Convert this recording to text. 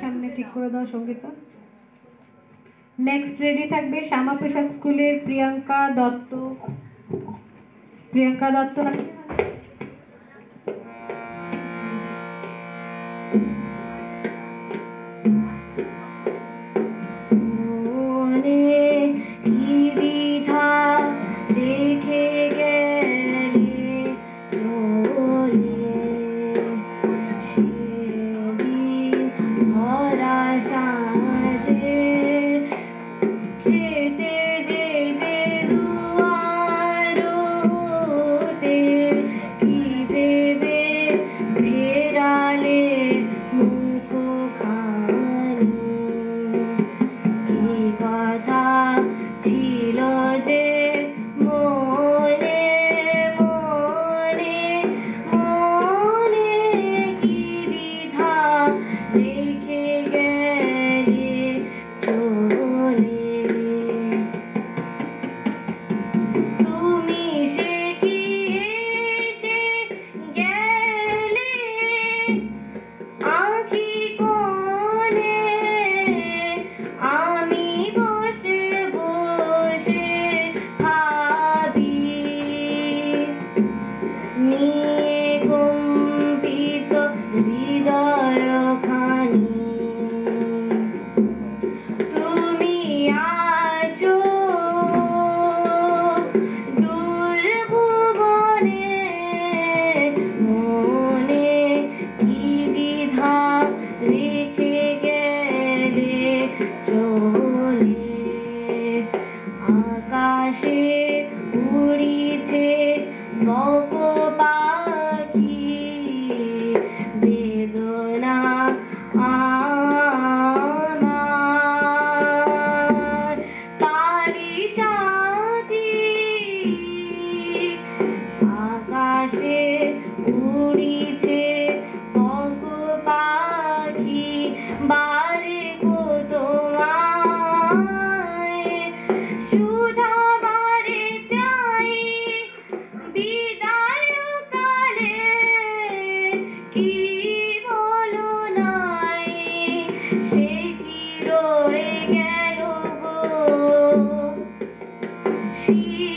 সামনে ঠিক করে দাও সঙ্গীতা। নেক্সট রেডি থাকবে শ্যামাপ্রসাদ স্কুলের প্রিয়াঙ্কা দত্ত। প্রিয়াঙ্কা দত্ত মনে চলে আকাশে উড়িছে পাখি বেদনা আকাশে উড়িছে see.